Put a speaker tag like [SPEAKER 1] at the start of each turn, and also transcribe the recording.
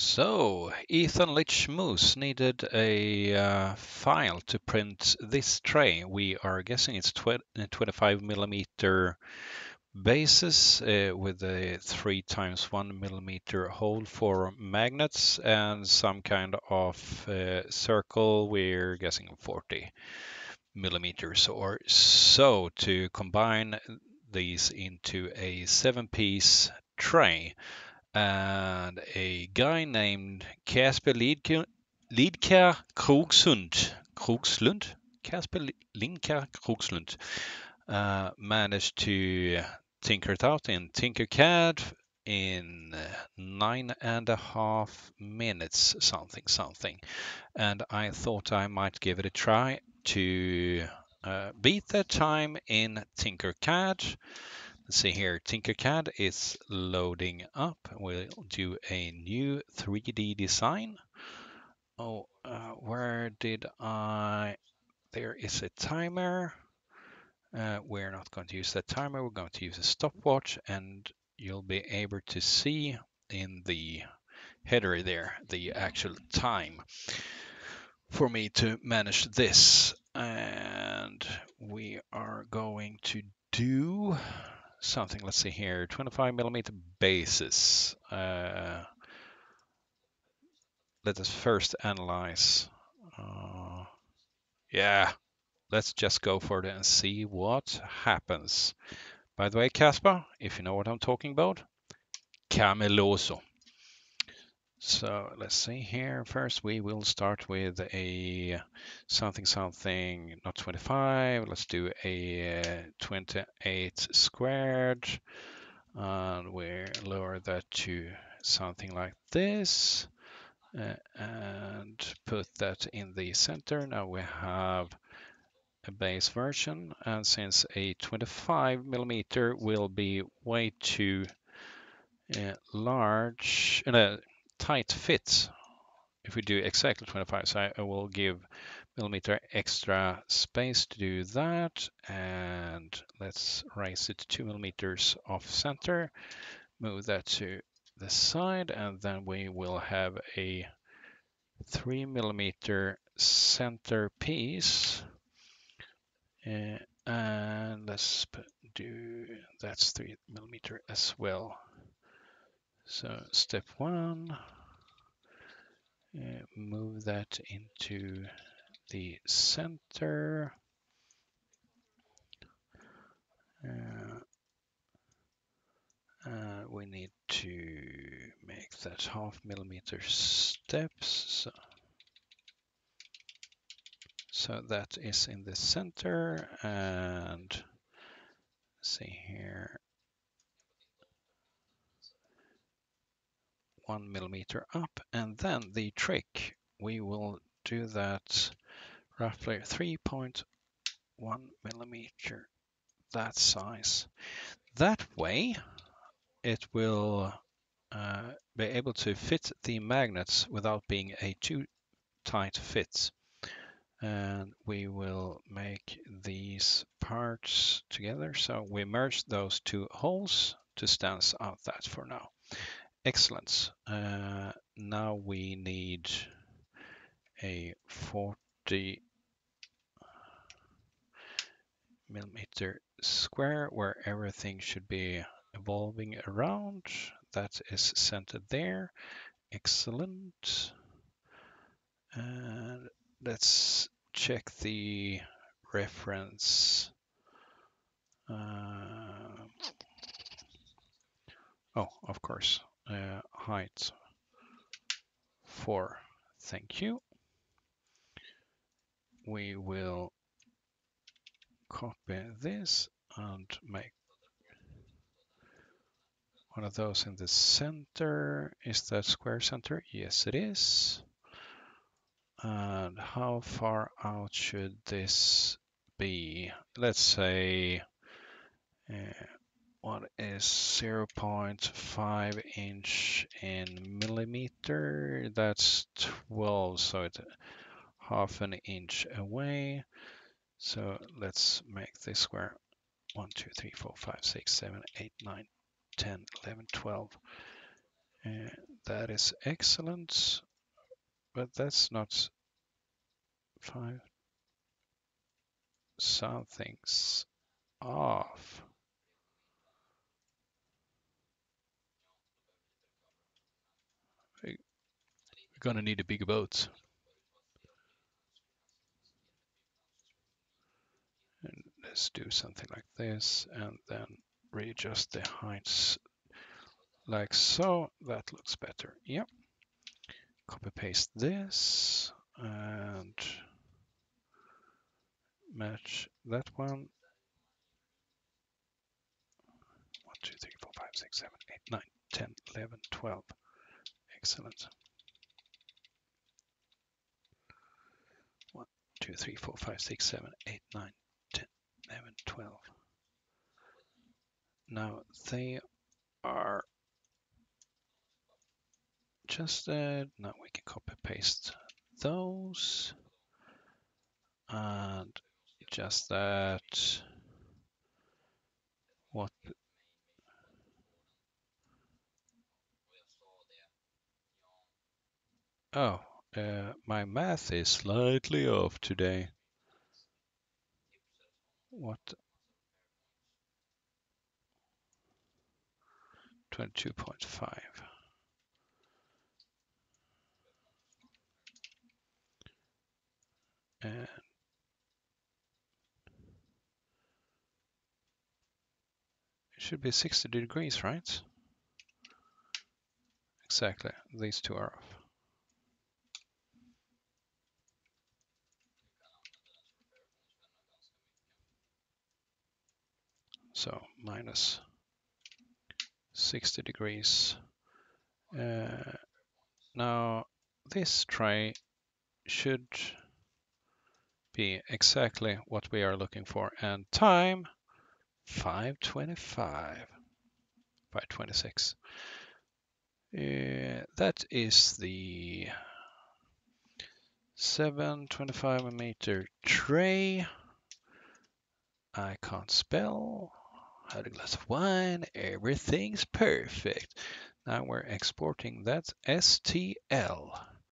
[SPEAKER 1] So, Ethan Litch Moose needed a uh, file to print this tray. We are guessing it's tw 25 millimeter basis uh, with a 3 times 1 millimeter hole for magnets and some kind of uh, circle. We're guessing 40 millimeters or so to combine these into a seven piece tray and a guy named Kasper Lidker, Lidker Krogsund, Krogslund, Kasper Linker Krogslund, uh, managed to tinker it out in Tinkercad in nine and a half minutes, something, something. And I thought I might give it a try to uh, beat that time in Tinkercad. See here, Tinkercad is loading up. We'll do a new 3D design. Oh, uh, where did I? There is a timer. Uh, we're not going to use that timer. We're going to use a stopwatch and you'll be able to see in the header there the actual time for me to manage this. And we are going to do something. Let's see here, 25 millimeter basis. Uh, let us first analyze. Uh, yeah, let's just go for it and see what happens. By the way, Kasper, if you know what I'm talking about, Cameloso. So let's see here. First, we will start with a something something, not 25. Let's do a uh, 28 squared. And we lower that to something like this. Uh, and put that in the center. Now we have a base version. And since a 25 millimeter will be way too uh, large, uh, tight fit if we do exactly 25 so I will give millimeter extra space to do that. And let's raise it two millimeters off center. Move that to the side and then we will have a three millimeter center piece. Uh, and let's do that's three millimeter as well so step one, uh, move that into the center. Uh, uh, we need to make that half millimeter steps. So, so that is in the center and see here one millimeter up and then the trick we will do that roughly 3.1 millimeter that size. That way it will uh, be able to fit the magnets without being a too tight fit. And we will make these parts together. So we merge those two holes to stand out that for now Excellent. Uh, now we need a 40 millimeter square where everything should be evolving around. That is centered there. Excellent. And let's check the reference. Uh, oh, of course uh, height 4. Thank you. We will copy this and make one of those in the center. Is that square center? Yes, it is. And how far out should this be? Let's say uh, what is 0.5 inch in millimeter? That's 12, so it's half an inch away. So let's make this square 1, 2, 3, 4, 5, 6, 7, 8, 9, 10, 11, 12. Uh, that is excellent, but that's not five. Something's off. We're gonna need a bigger boat. And let's do something like this and then readjust the heights like so. That looks better. Yep. Copy paste this and match that one. 1, 2, 3, 4, 5, 6, 7, 8, 9, 10, 11, 12. Excellent. 1, 2, 3, 4, 5, 6, 7, 8, 9, 10, 11, 12. Now they are just, uh, now we can copy paste those and just that what oh uh, my math is slightly off today what 22.5 and it should be 60 degrees, right? Exactly, these two are off. So minus 60 degrees. Uh, now this tray should be exactly what we are looking for and time 525 526 uh, that is the 725 meter tray. I can't spell had a glass of wine everything's perfect. Now we're exporting that STL